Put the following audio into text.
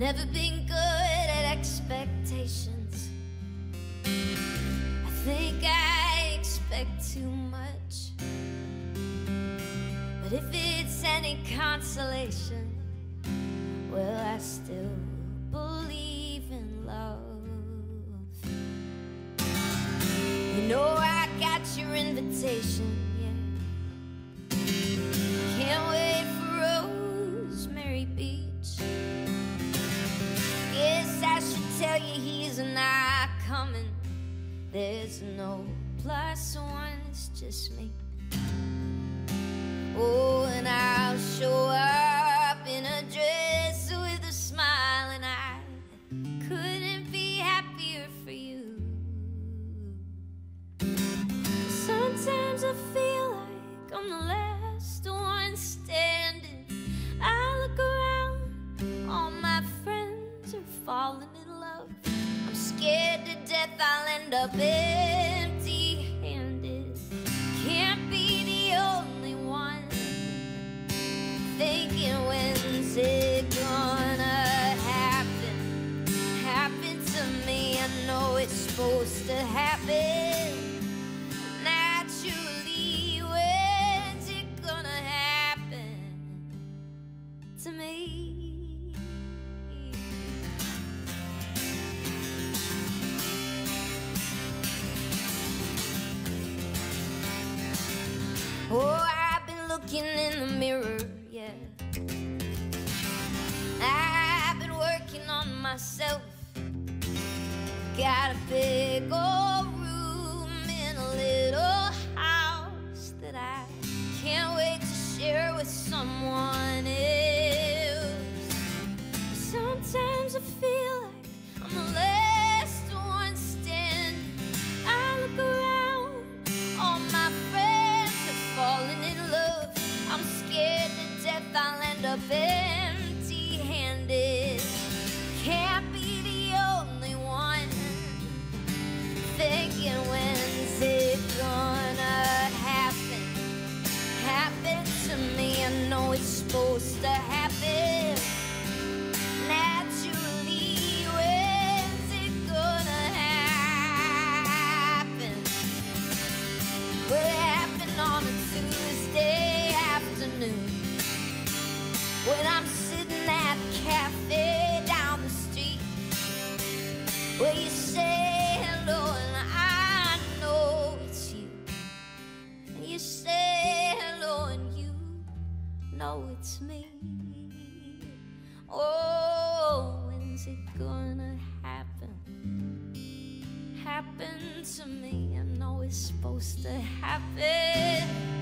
Never been good at expectations. I think I expect too much. But if it's any consolation, well, I still believe in love. You know, I got your invitation, There's no plus one, it's just me. Oh, death I'll end up empty handed. Can't be the only one thinking when's it gonna happen? Happen to me, I know it's supposed to happen looking in the mirror, yeah. I've been working on myself. Got a big old room in a little house that I can't wait to share with someone else. Sometimes I feel like I'm the know it's supposed to happen naturally. When's it gonna happen? Well, it happened on a Tuesday afternoon when I'm sitting at a cafe down the street where you say it's me. Oh, when's it gonna happen? Happen to me. I know it's supposed to happen